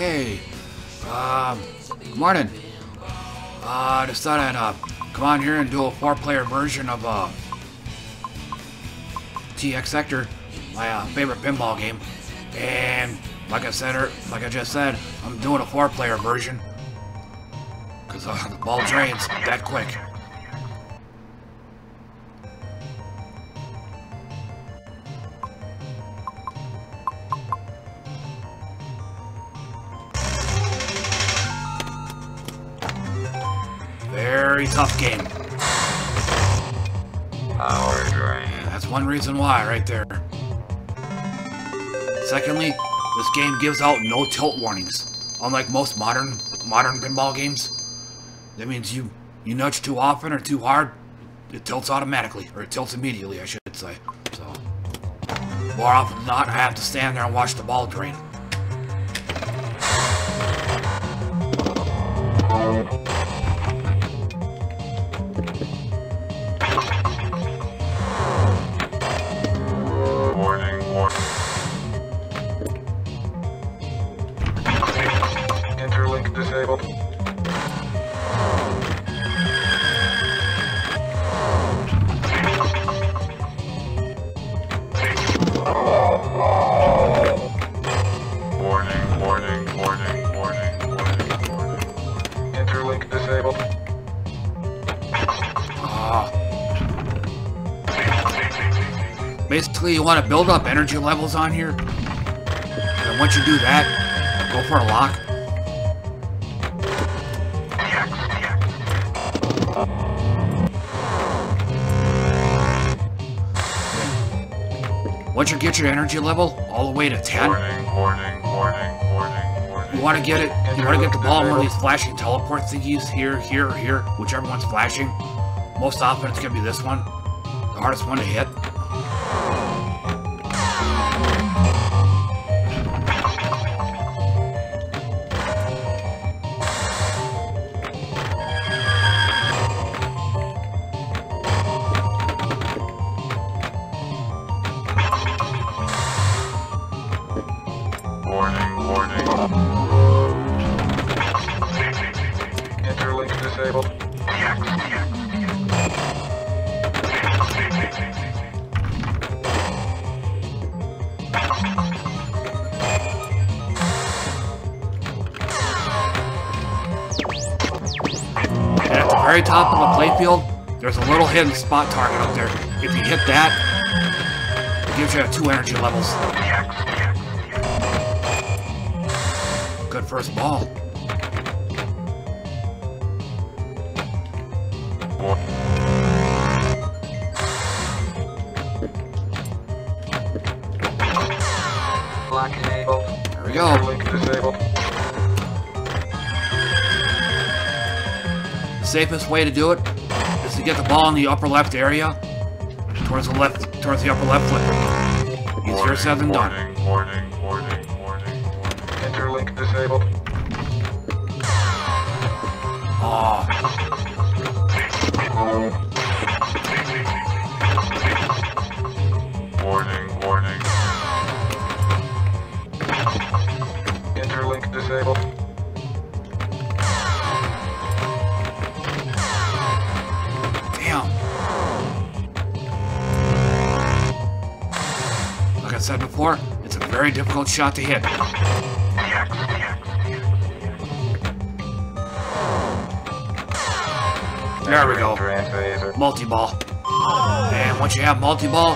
Okay. Um, good morning. Uh, I decided uh, come on here and do a four-player version of uh, TX Sector, my uh, favorite pinball game. And like I said, er, like I just said, I'm doing a four-player version because uh, the ball drains that quick. Very tough game. Power drain. That's one reason why, right there. Secondly, this game gives out no tilt warnings. Unlike most modern modern pinball games, that means you you nudge too often or too hard, it tilts automatically, or it tilts immediately, I should say. So, more often than not, I have to stand there and watch the ball drain. Basically, you want to build up energy levels on here. And once you do that, go for a lock. Once you get your energy level all the way to 10, Warning, warning, warning, you want to get it, you want to get the ball in one of these flashing teleport thingies here, here, or here, whichever one's flashing. Most often it's going to be this one, the hardest one to hit. Very top of the playfield, there's a little hidden spot target up there. If you hit that, it gives you two energy levels. Good first ball. There we go. Safest way to do it is to get the ball in the upper left area, towards the left, towards the upper left flip. Easier said than done. Warning, warning, difficult shot to hit. There we go. Multi-ball. And once you have multi-ball,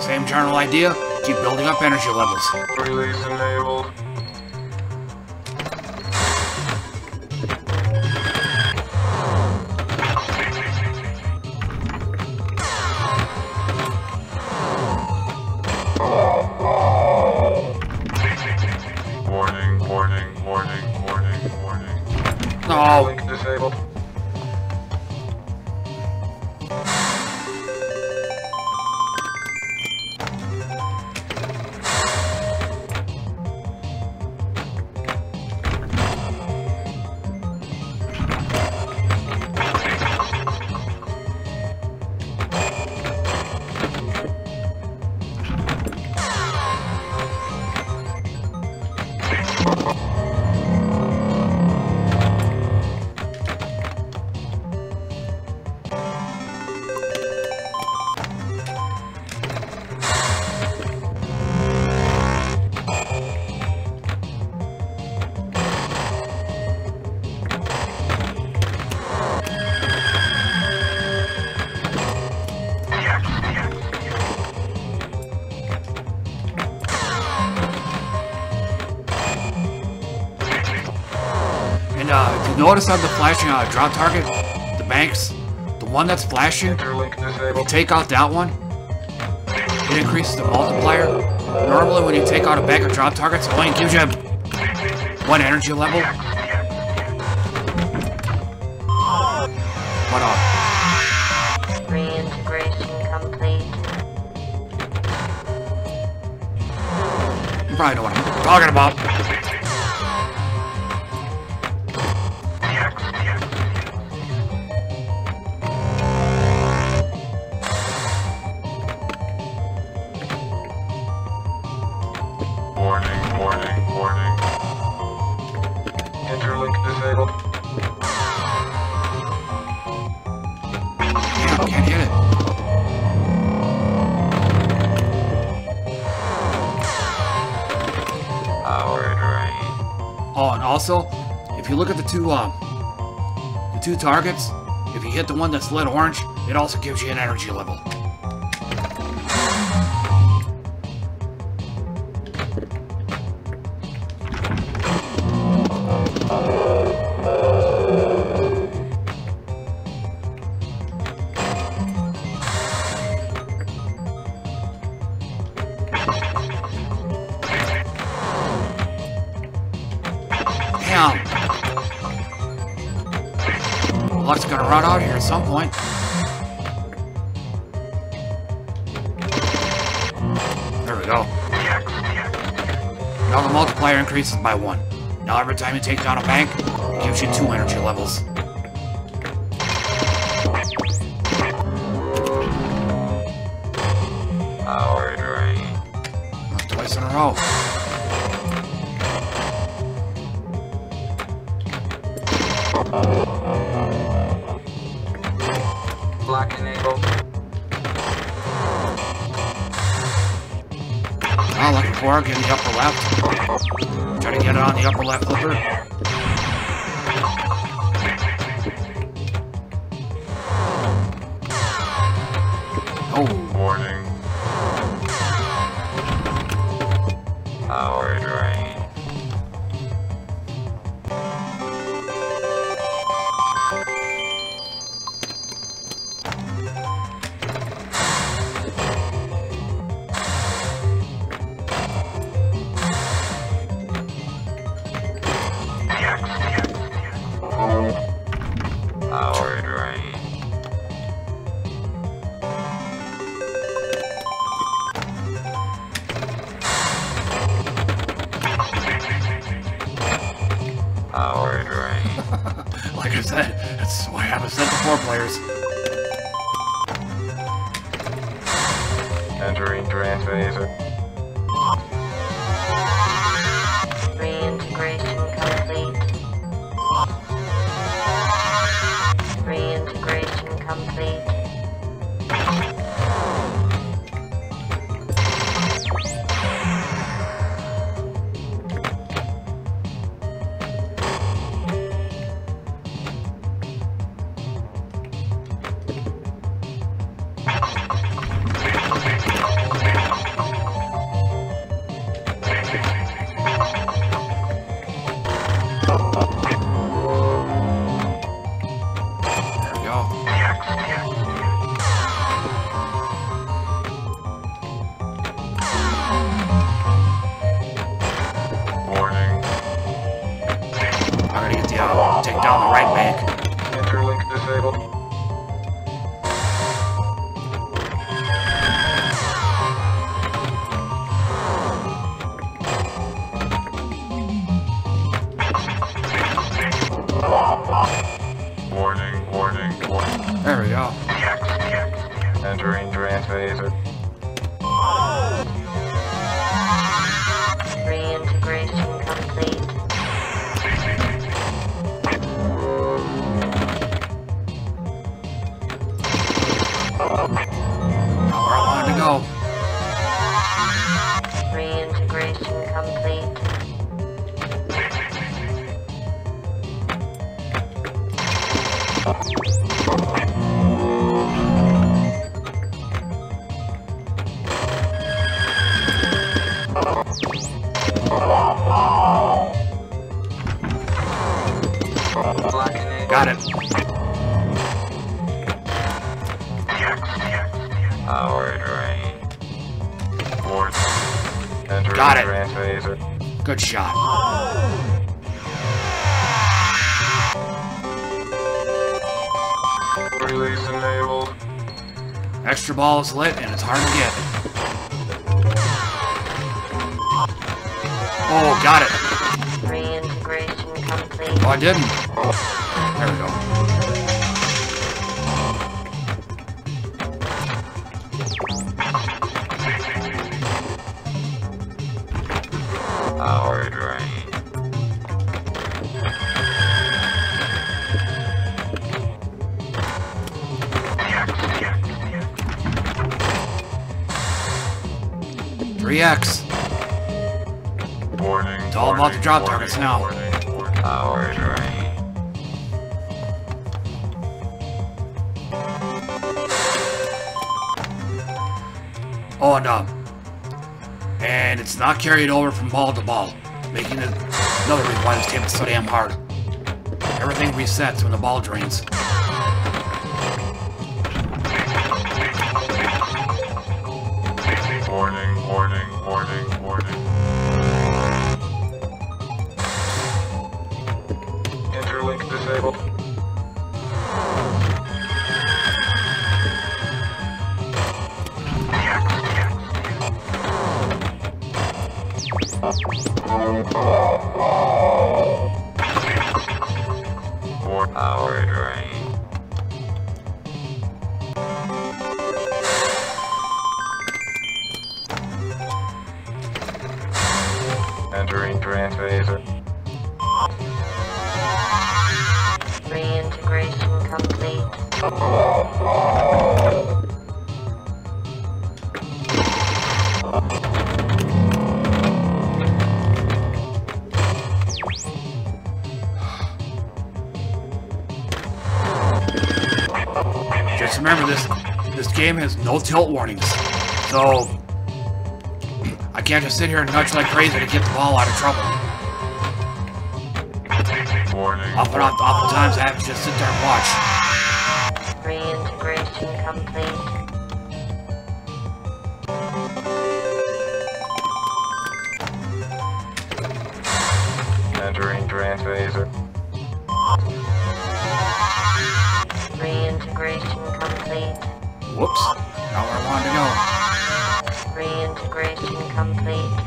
same general idea, keep building up energy levels. Release enabled. Notice how the flashing uh, drop target, the banks, the one that's flashing, you take out that one, it increases the multiplier. Normally, when you take out a bank of drop targets, it only gives you one energy level. But uh, you probably know what I'm talking about. Also, if you look at the two um, the two targets, if you hit the one that's lit orange, it also gives you an energy level. Luck's gonna run out here at some point. There we go. Now the multiplier increases by one. Now every time you take down a bank, it gives you two energy levels. Power drain. Twice in a row. Black enabled. Oh, for it, in the upper left. Try to get it on the upper left flipper. Four players. Entering transphaser. Reintegration complete. Reintegration complete. Down the right bank. Complete. Extra ball is lit and it's hard to get. Oh, got it. Reintegration complete. Oh, I didn't. There we go. Three X. Warning. It's all about the drop warning, targets now. warning, warning. Power drain. Oh, and um, and it's not carried over from ball to ball, making it another reason why this game is so damn hard. Everything resets when the ball drains. Entering drain phaser. Reintegration complete. Just remember this this game has no tilt warnings. So I can't just sit here and nudge like crazy to get the ball out of trouble. Warning. Often oftentimes I have to just sit there and watch. Reintegration complete. Entering drain phaser. Reintegration complete. Whoops. Not where I wanted to go. Reintegration complete.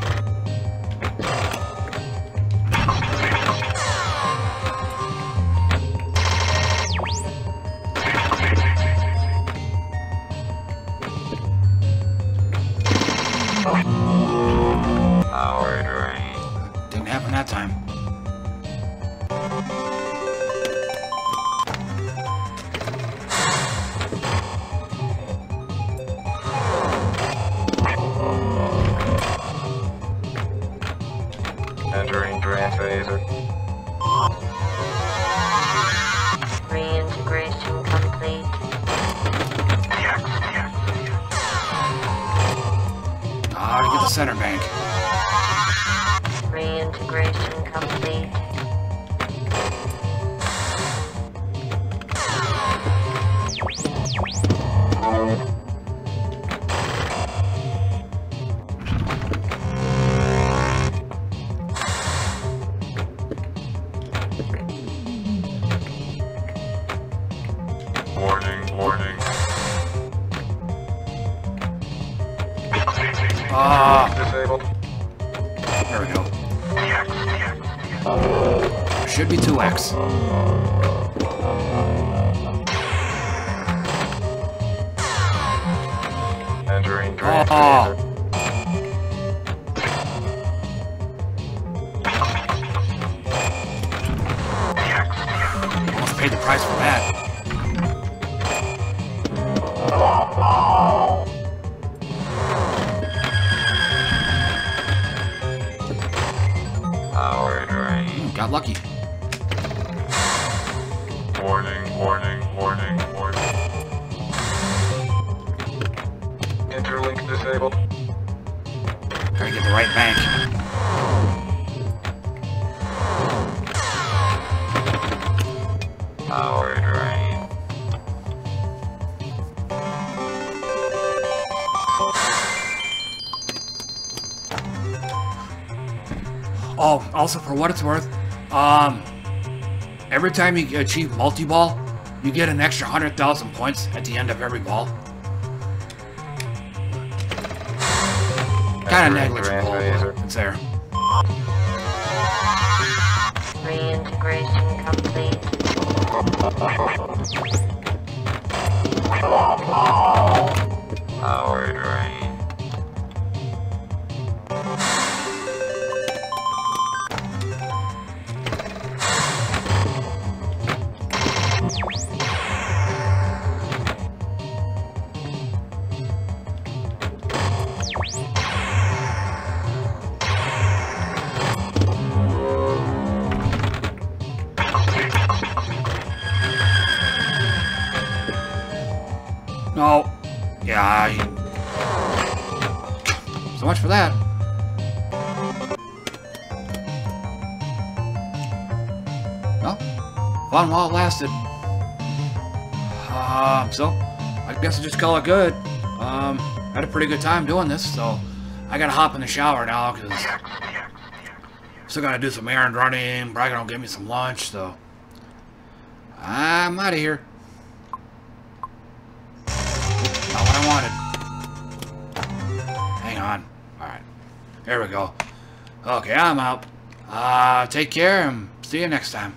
Center bank. Reintegration complete. Warning, warning. Ah, Disabled. there we go. Should be 2x. Entering drain Oh. phaser. Almost paid the price for that. lucky. Warning, warning, warning, warning. Interlink disabled. Gotta get the right bank. Power drain. Oh, also for what it's worth, um, every time you achieve multi-ball, you get an extra 100,000 points at the end of every ball. Kind of Enter, enter, negligible, but it's there. Reintegration complete. Power drain. Well, fun while it lasted. Um, so, I guess I'll just call it good. Um, had a pretty good time doing this, so I gotta hop in the shower now, because still gotta do some errand running, probably gonna get me some lunch, so I'm out of here. Not what I wanted. Hang on. Alright. There we go. Okay, I'm out. Uh, take care and see you next time.